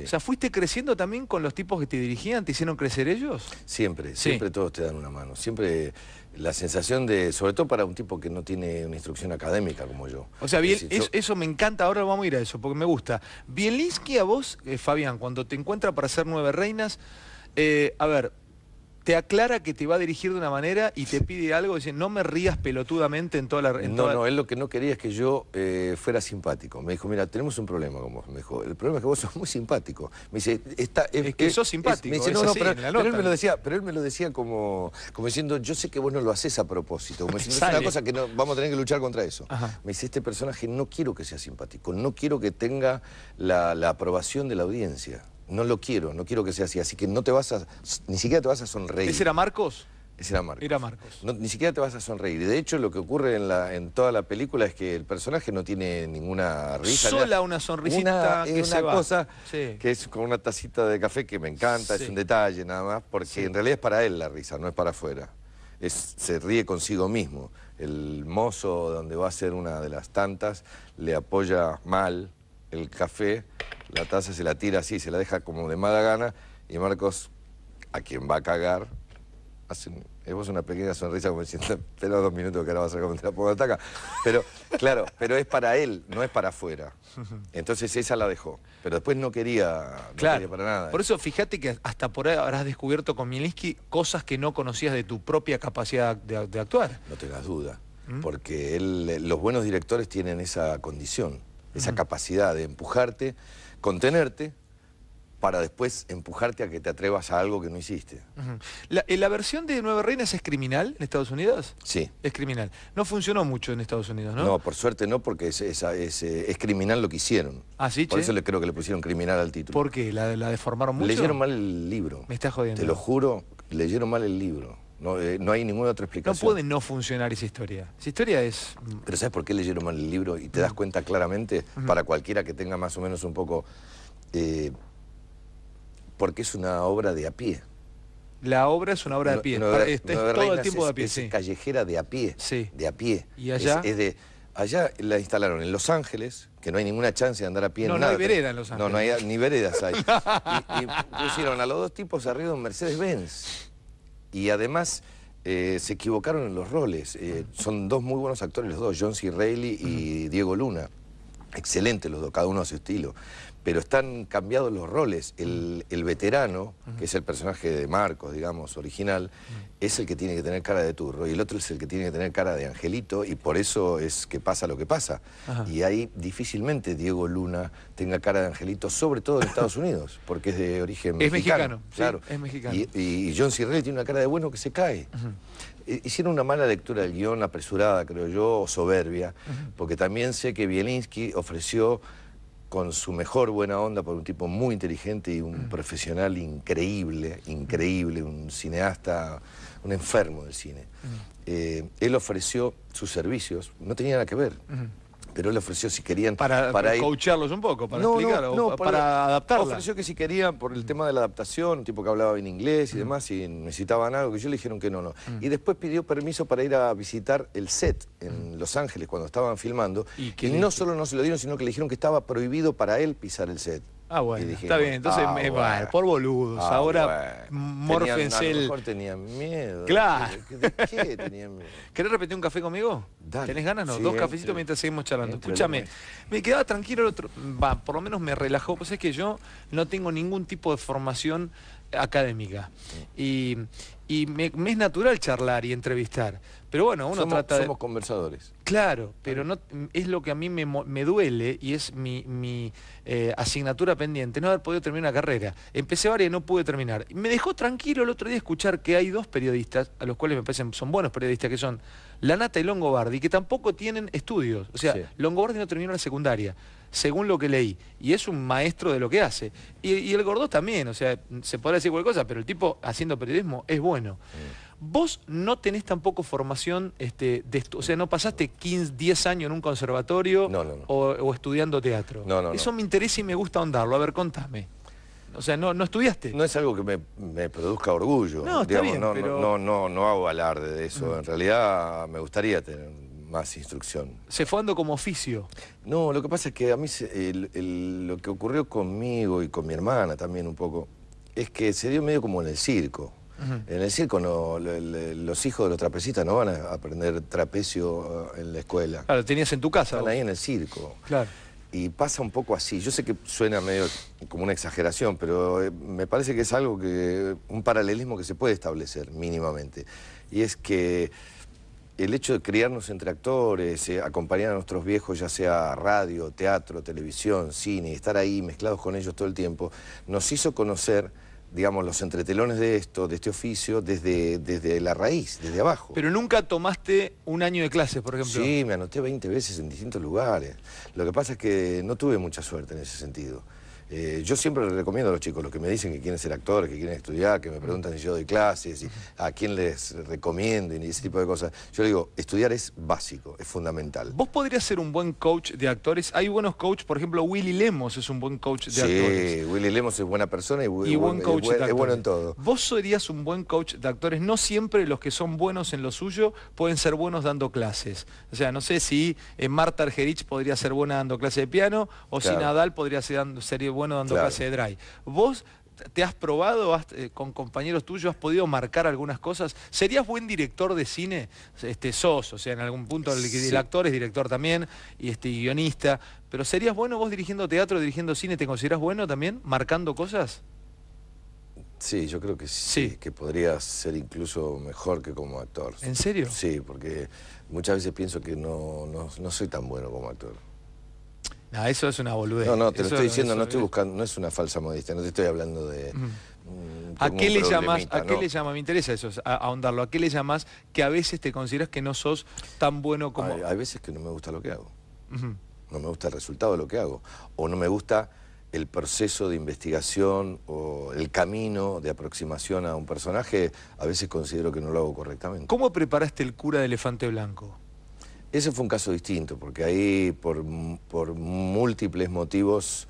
O sea, ¿fuiste creciendo también con los tipos que te dirigían? ¿Te hicieron crecer ellos? Siempre, siempre todos te dan una mano. Siempre la sensación de, sobre todo para un tipo que no tiene una instrucción académica como yo. O sea, bien, eso me encanta, ahora vamos a ir a eso, porque me gusta. Bielinski a vos, eh, Fabián, cuando te encuentra para hacer Nueve Reinas, eh, a ver, te aclara que te va a dirigir de una manera y te pide algo, dice, no me rías pelotudamente en toda la... no, no, él lo que no quería es que yo eh, fuera simpático. Me dijo, mira, tenemos un problema con vos. Me dijo, el problema es que vos sos muy simpático. Me dice, está, es, que sos simpático. me dice, no, no, pero, él me lo decía, pero él me lo decía como, como diciendo, yo sé que vos no lo haces a propósito. Como diciendo, es una cosa que no, vamos a tener que luchar contra eso. Me dice, este personaje no quiero que sea simpático, no quiero que tenga la aprobación de la audiencia no lo quiero, no quiero que sea así, así que no te vas a, ni siquiera te vas a sonreír. ¿Ese era Marcos? Ese era Marcos. Era Marcos. ni siquiera te vas a sonreír. Y de hecho lo que ocurre en, la, en toda la película es que el personaje no tiene ninguna risa. Sola una sonrisita una, una cosa que es con una tacita de café que me encanta, es un detalle nada más, porque en realidad es para él la risa, no es para afuera. Es, se ríe consigo mismo. El mozo donde va a ser una de las tantas le apoya mal el café la taza se la tira así, se la deja como de mala gana y Marcos, a quien va a cagar, hace es una pequeña sonrisa como diciendo, espera dos minutos que ahora vas a como te la pongo ataca. Pero, claro, pero es para él, no es para afuera. Entonces esa la dejó. Pero después no quería, claro. para nada. Por eso fíjate que hasta por ahí habrás descubierto con Mielinski cosas que no conocías de tu propia capacidad de, actuar. No tengas duda. ¿Mm? Porque él, los buenos directores tienen esa condición, esa capacidad de empujarte contenerte para después empujarte a que te atrevas a algo que no hiciste. Eh, la, versión de Nueve Reinas es criminal en Estados Unidos? Sí. Es criminal. No funcionó mucho en Estados Unidos, ¿no? No, por suerte no, porque es, es, eh, criminal lo que hicieron. ¿Ah, sí, Por eso le creo que le pusieron criminal al título. ¿Por qué? ¿La, la deformaron mucho? Leyeron mal el libro. Me estás jodiendo. Te lo juro, leyeron mal el libro. No, eh, no, hay ninguna otra explicación. No puede no funcionar esa historia. Esa historia es... Pero ¿sabes por qué leyeron mal el libro? Y te das cuenta claramente, para cualquiera que tenga más o menos un poco eh, porque es una obra de a pie. La obra es una obra de a pie. Este, todo el tiempo de a pie, es callejera de a pie. Sí. De a pie. ¿Y allá? Es, de, allá la instalaron en Los Ángeles, que no hay ninguna chance de andar a pie no, en no nada. No hay vereda en Los Ángeles. No, no hay ni veredas hay. y, pusieron a los dos tipos arriba de un Mercedes-Benz. Y además... Eh, se equivocaron en los roles. Eh, son dos muy buenos actores los dos, John C. Reilly y Diego Luna. Excelentes los dos, cada uno a su estilo pero están cambiados los roles. El, veterano, que es el personaje de Marcos, digamos, original, es el que tiene que tener cara de turro y el otro es el que tiene que tener cara de angelito y por eso es que pasa lo que pasa. Y ahí difícilmente Diego Luna tenga cara de angelito, sobre todo en Estados Unidos, porque es de origen es mexicano. claro. es mexicano. Y, John C. tiene una cara de bueno que se cae. Hicieron una mala lectura del guion, apresurada, creo yo, o soberbia, porque también sé que Bielinski ofreció con su mejor buena onda por un tipo muy inteligente y un profesional increíble, increíble, un cineasta, un enfermo del cine. Eh, él ofreció sus servicios, no tenía nada que ver pero él ofreció si querían... Para, para coacharlos un poco, para explicarlo, para, adaptarla. Ofreció que si querían, por el tema de la adaptación, un tipo que hablaba en inglés y demás, y necesitaban algo, que yo le dijeron que no, no. Y después pidió permiso para ir a visitar el set en Los Ángeles cuando estaban filmando, y, y no solo no se lo dieron, sino que le dijeron que estaba prohibido para él pisar el set. Ah, bueno, está bien. Entonces, ah, por boludos. Ah, ahora, morfense A lo mejor tenían miedo. Claro. ¿De qué tenían miedo? ¿Querés repetir un café conmigo? Dale. ¿Tenés ganas? No, dos cafecitos mientras seguimos charlando. Escúchame, me quedaba tranquilo el otro... Va, por lo menos me relajó. Pues es que yo no tengo ningún tipo de formación académica. Y, y me, es natural charlar y entrevistar. Pero bueno, uno trata de... Somos conversadores. Claro, pero no es lo que a mí me, me duele y es mi, mi eh, asignatura pendiente, no haber podido terminar una carrera. Empecé varias y no pude terminar. Me dejó tranquilo el otro día escuchar que hay dos periodistas, a los cuales me parecen son buenos periodistas, que son Lanata y Longobardi, que tampoco tienen estudios. O sea, Longobardi no terminó la secundaria según lo que leí. Y es un maestro de lo que hace. Y, el Gordó también, o sea, se podrá decir cualquier cosa, pero el tipo haciendo periodismo es bueno. Vos no tenés tampoco formación, este, de o sea, no pasaste 15, 10 años en un conservatorio o, estudiando teatro. Eso me interesa y me gusta ahondarlo. A ver, contame. O sea, no, no estudiaste. No es algo que me, produzca orgullo. No, está bien, no, no, no, no, hago alarde de eso. En realidad me gustaría tener más instrucción. Se fue dando como oficio. No, lo que pasa es que a mí se- el- el- lo que ocurrió conmigo y con mi hermana también un poco, es que se dio medio como en el circo. En el circo no, los hijos de los trapecistas no van a aprender trapecio eh, en la escuela. Claro, tenías en tu casa. Están vos. ahí en el circo. Claro. Y pasa un poco así. Yo sé que suena medio como una exageración, pero eh, me parece que es algo que, un paralelismo que se puede establecer mínimamente. Y es que el hecho de criarnos entre actores, eh, acompañar a nuestros viejos, ya sea radio, teatro, televisión, cine, estar ahí mezclados con ellos todo el tiempo, nos hizo conocer, digamos, los entretelones de esto, de este oficio, desde, desde la raíz, desde abajo. Pero nunca tomaste un año de clases, por ejemplo. Sí, me anoté 20 veces en distintos lugares. Lo que pasa es que no tuve mucha suerte en ese sentido. Eh, yo siempre les recomiendo a los chicos, los que me dicen que quieren ser actores, que quieren estudiar, que me preguntan si yo doy clases, y a quién les recomiendo y ese tipo de cosas. Yo digo, estudiar es básico, es fundamental. Vos podrías ser un buen coach de actores. Hay buenos coaches, por ejemplo, Willy Lemos es un buen coach de actores. Sí, Willy Lemos es buena persona y, Y buen es coach buen- de es bueno en todo. Vos serías un buen coach de actores. No siempre los que son buenos en lo suyo pueden ser buenos dando clases. O sea, no sé si eh, Marta Argerich podría ser buena dando clase de piano o si. Nadal podría ser, ser bueno dando Claro. clase de dry. Vos te has probado has, eh, con compañeros tuyos, has podido marcar algunas cosas. ¿Serías buen director de cine? Este, sos, o sea, en algún punto el, Sí. el actor es director también y este, guionista. Pero ¿serías bueno vos dirigiendo teatro, dirigiendo cine? ¿Te considerás bueno también, marcando cosas? Sí, yo creo que sí, Sí. que podría ser incluso mejor que como actor. ¿En serio? Sí, porque muchas veces pienso que no, no, no soy tan bueno como actor. No, eso es una boludez. No, no, te lo Eso- estoy diciendo, no estoy es- buscando, no es una falsa modestia, no te estoy hablando de... Ujú. mm, ¿A qué le llamas? ¿A qué no. le llama? Me interesa eso, ahondarlo. ¿A qué le llamas que a veces te consideras que no sos tan bueno como... Hay, hay veces que no me gusta lo que hago, no me gusta el resultado de lo que hago, o no me gusta el proceso de investigación o el camino de aproximación a un personaje, a veces considero que no lo hago correctamente. ¿Cómo preparaste el cura de elefante blanco? Ese fue un caso distinto, porque ahí por, por múltiples motivos,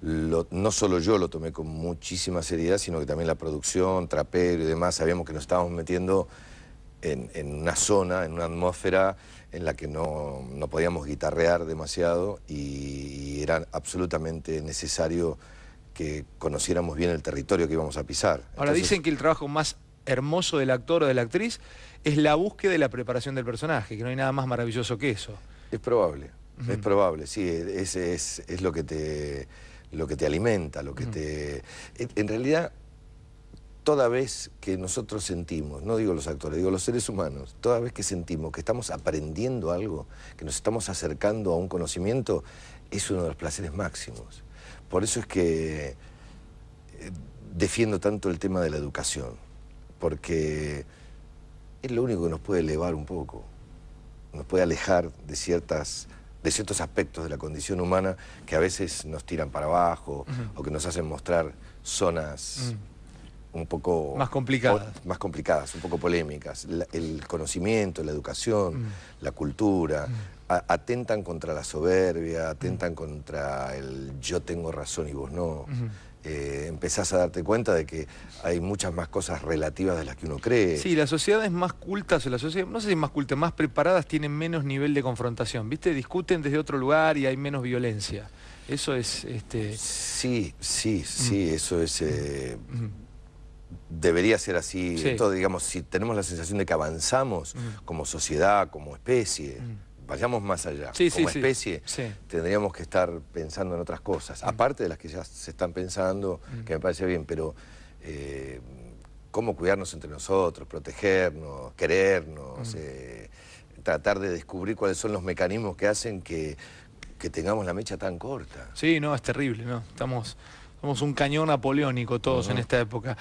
lo- no solo yo lo tomé con muchísima seriedad, sino que también la producción, trapero y demás, sabíamos que nos estábamos metiendo en, en una zona, en una atmósfera en la que no, no podíamos guitarrear demasiado y, y era absolutamente necesario que conociéramos bien el territorio que íbamos a pisar. Ahora Entonces, dicen que el trabajo más hermoso del actor o de la actriz es la búsqueda y la preparación del personaje, que no hay nada más maravilloso que eso. Es probable, es probable, sí, es, es, es lo, que te, lo que te alimenta, lo que te... En, en realidad, toda vez que nosotros sentimos, no digo los actores, digo los seres humanos, toda vez que sentimos que estamos aprendiendo algo, que nos estamos acercando a un conocimiento, es uno de los placeres máximos. Por eso es que eh, defiendo tanto el tema de la educación, porque es lo único que nos puede elevar un poco nos puede alejar de ciertas de ciertos aspectos de la condición humana que a veces nos tiran para abajo o que nos hacen mostrar zonas un poco Más complicadas. o- más complicadas, un poco polémicas. La- el conocimiento, la educación, Mm. la cultura a- atentan contra la soberbia, atentan contra el yo tengo razón y vos no. Eh, empezás a darte cuenta de que hay muchas más cosas relativas de las que uno cree. Sí, las sociedades más cultas, o las sociedades, no sé si más cultas, más preparadas, tienen menos nivel de confrontación, ¿viste? Discuten desde otro lugar y hay menos violencia. Eso es, este... Sí, sí, sí, eso es... eh, debería ser así. Sí. Todo, digamos, si tenemos la sensación de que avanzamos Mm. como sociedad, como especie, Mm. Vayamos más allá. Sí, como sí. especie, Sí. tendríamos que estar pensando en otras cosas, aparte de las que ya se están pensando, Mm. que me parece bien, pero eh, cómo cuidarnos entre nosotros, protegernos, querernos, Mm. eh, tratar de descubrir cuáles son los mecanismos que hacen que, que tengamos la mecha tan corta. Sí, no, es terrible, ¿no? Estamos, somos un cañón napoleónico todos en esta época.